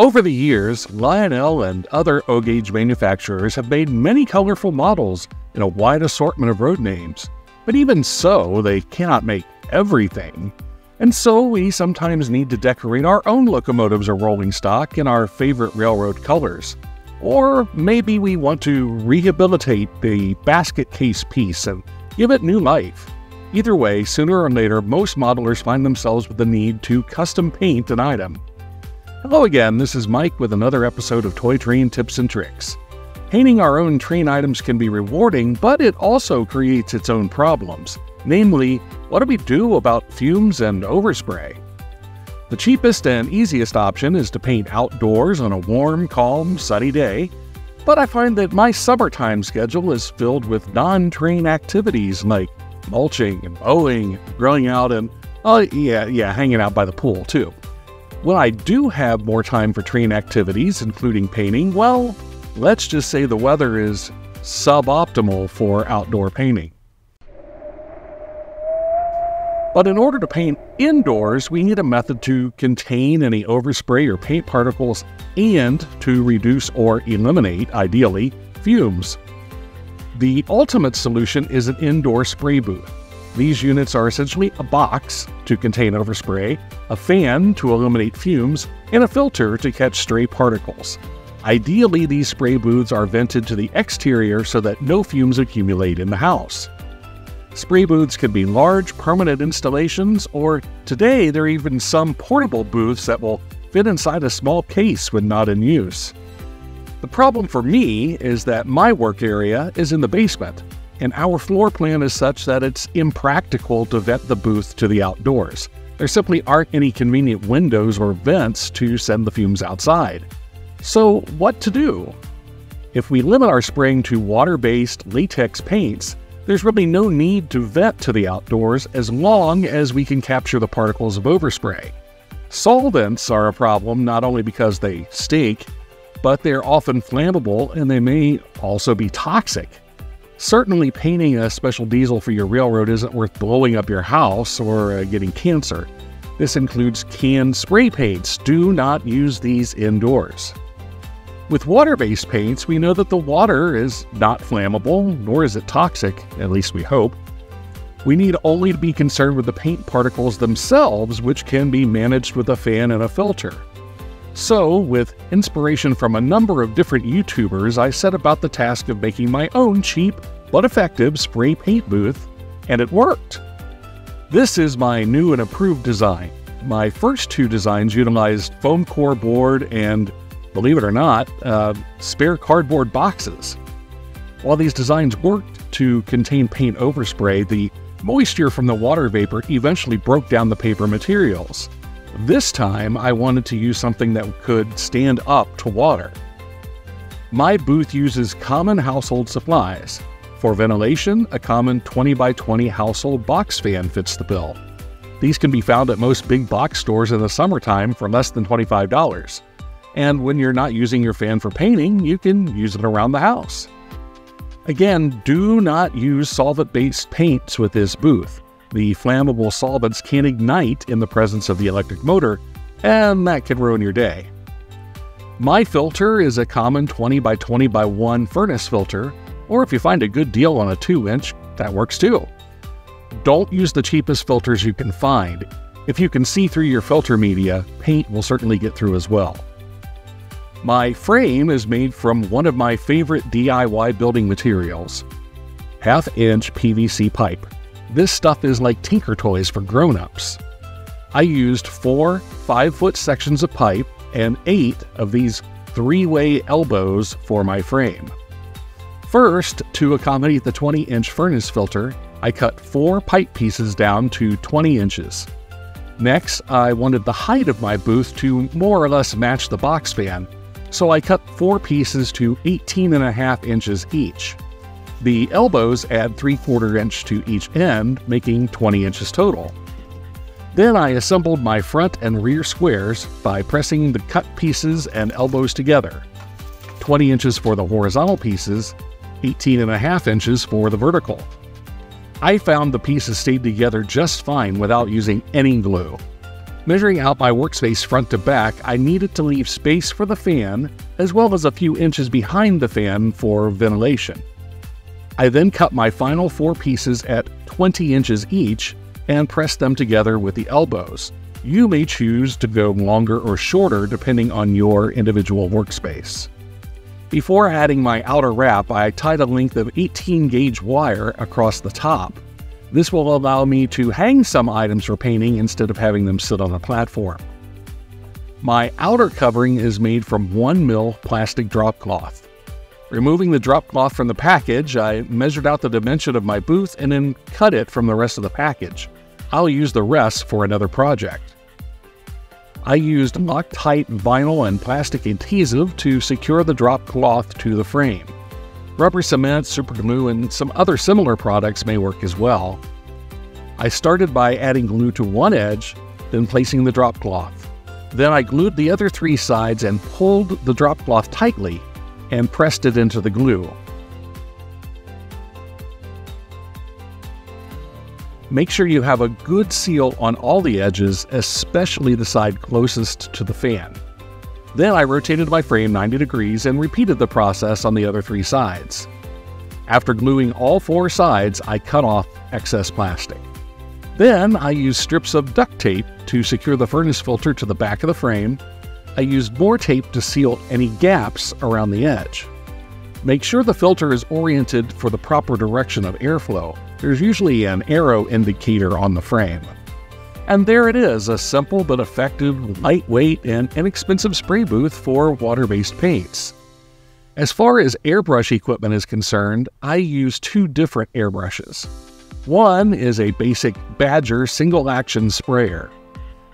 Over the years, Lionel and other O-Gauge manufacturers have made many colorful models in a wide assortment of road names. But even so, they cannot make everything. And so we sometimes need to decorate our own locomotives or rolling stock in our favorite railroad colors. Or maybe we want to rehabilitate the basket case piece and give it new life. Either way, sooner or later, most modelers find themselves with the need to custom paint an item. Hello again, this is Mike with another episode of Toy Train Tips and Tricks. Painting our own train items can be rewarding, but it also creates its own problems. Namely, what do we do about fumes and overspray? The cheapest and easiest option is to paint outdoors on a warm, calm, sunny day, but I find that my summertime schedule is filled with non train activities like mulching and mowing, grilling out, and, oh, yeah, yeah, hanging out by the pool too. When I do have more time for train activities, including painting, well, let's just say the weather is suboptimal for outdoor painting. But in order to paint indoors, we need a method to contain any overspray or paint particles and to reduce or eliminate, ideally, fumes. The ultimate solution is an indoor spray booth. These units are essentially a box to contain overspray, a fan to eliminate fumes, and a filter to catch stray particles. Ideally, these spray booths are vented to the exterior so that no fumes accumulate in the house. Spray booths can be large, permanent installations, or today there are even some portable booths that will fit inside a small case when not in use. The problem for me is that my work area is in the basement, and our floor plan is such that it's impractical to vent the booth to the outdoors. There simply aren't any convenient windows or vents to send the fumes outside. So, what to do? If we limit our spraying to water based latex paints, there's really no need to vent to the outdoors as long as we can capture the particles of overspray. Solvents are a problem not only because they stink, but they're often flammable and they may also be toxic. Certainly, painting a special diesel for your railroad isn't worth blowing up your house or uh, getting cancer. This includes canned spray paints. Do not use these indoors. With water based paints, we know that the water is not flammable, nor is it toxic, at least we hope. We need only to be concerned with the paint particles themselves, which can be managed with a fan and a filter. So, with inspiration from a number of different YouTubers, I set about the task of making my own cheap but effective spray paint booth, and it worked. This is my new and approved design. My first two designs utilized foam core board and, believe it or not, uh, spare cardboard boxes. While these designs worked to contain paint overspray, the moisture from the water vapor eventually broke down the paper materials. This time, I wanted to use something that could stand up to water. My booth uses common household supplies. For ventilation, a common 20 by 20 household box fan fits the bill. These can be found at most big box stores in the summertime for less than $25. And when you're not using your fan for painting, you can use it around the house. Again, do not use solvent based paints with this booth. The flammable solvents can ignite in the presence of the electric motor, and that can ruin your day. My filter is a common 20 by 20 by 1 furnace filter, or if you find a good deal on a 2 inch, that works too. Don't use the cheapest filters you can find. If you can see through your filter media, paint will certainly get through as well. My frame is made from one of my favorite DIY building materials half inch PVC pipe. This stuff is like Tinker Toys for grown ups. I used four 5 foot sections of pipe and eight of these three way elbows for my frame. First, to accommodate the 20 inch furnace filter, I cut four pipe pieces down to 20 inches. Next, I wanted the height of my booth to more or less match the box fan, so I cut four pieces to 18.5 inches each. The elbows add 3 quarter inch to each end, making 20 inches total. Then I assembled my front and rear squares by pressing the cut pieces and elbows together. 20 inches for the horizontal pieces, 18 and a half inches for the vertical. I found the pieces stayed together just fine without using any glue. Measuring out my workspace front to back, I needed to leave space for the fan, as well as a few inches behind the fan for ventilation. I then cut my final four pieces at 20 inches each and press them together with the elbows. You may choose to go longer or shorter depending on your individual workspace. Before adding my outer wrap, I tied a length of 18 gauge wire across the top this will allow me to hang some items for painting instead of having them sit on a platform. My outer covering is made from 1 mil plastic drop cloth. Removing the drop cloth from the package, I measured out the dimension of my booth and then cut it from the rest of the package. I'll use the rest for another project. I used Loctite vinyl and plastic adhesive to secure the drop cloth to the frame. Rubber cement, super glue, and some other similar products may work as well. I started by adding glue to one edge, then placing the drop cloth. Then I glued the other three sides and pulled the drop cloth tightly and pressed it into the glue. Make sure you have a good seal on all the edges, especially the side closest to the fan. Then I rotated my frame 90 degrees and repeated the process on the other three sides. After gluing all four sides, I cut off excess plastic. Then I used strips of duct tape to secure the furnace filter to the back of the frame. I used more tape to seal any gaps around the edge. Make sure the filter is oriented for the proper direction of airflow. There's usually an arrow indicator on the frame. And there it is, a simple but effective, lightweight, and inexpensive spray booth for water-based paints. As far as airbrush equipment is concerned, I use two different airbrushes. One is a basic Badger single action sprayer.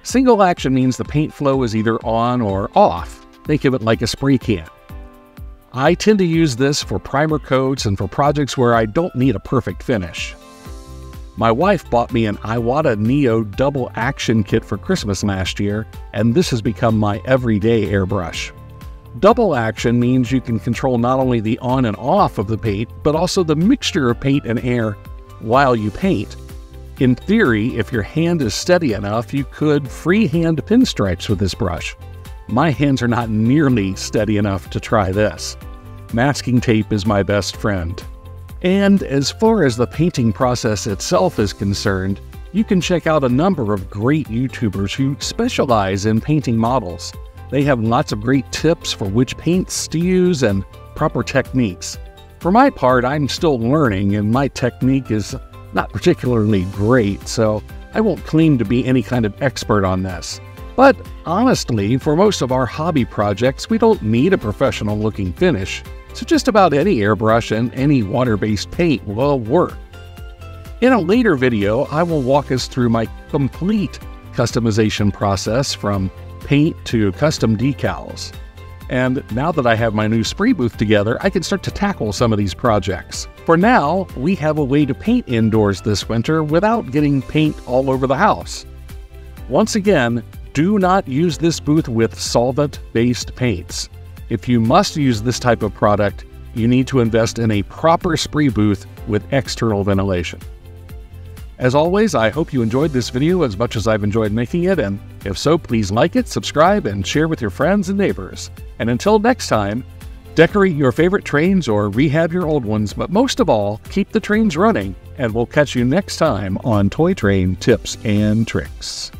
Single action means the paint flow is either on or off. Think of it like a spray can. I tend to use this for primer coats and for projects where I don't need a perfect finish. My wife bought me an Iwata Neo double action kit for Christmas last year, and this has become my everyday airbrush. Double action means you can control not only the on and off of the paint, but also the mixture of paint and air while you paint. In theory, if your hand is steady enough, you could freehand pinstripes with this brush. My hands are not nearly steady enough to try this. Masking tape is my best friend. And as far as the painting process itself is concerned, you can check out a number of great YouTubers who specialize in painting models. They have lots of great tips for which paints to use and proper techniques. For my part, I'm still learning and my technique is not particularly great, so I won't claim to be any kind of expert on this. But honestly, for most of our hobby projects, we don't need a professional looking finish so just about any airbrush and any water-based paint will work. In a later video, I will walk us through my complete customization process from paint to custom decals. And now that I have my new spray booth together, I can start to tackle some of these projects. For now, we have a way to paint indoors this winter without getting paint all over the house. Once again, do not use this booth with solvent-based paints. If you must use this type of product, you need to invest in a proper spray booth with external ventilation. As always, I hope you enjoyed this video as much as I've enjoyed making it, and if so, please like it, subscribe, and share with your friends and neighbors. And until next time, decorate your favorite trains or rehab your old ones, but most of all, keep the trains running, and we'll catch you next time on Toy Train Tips and Tricks.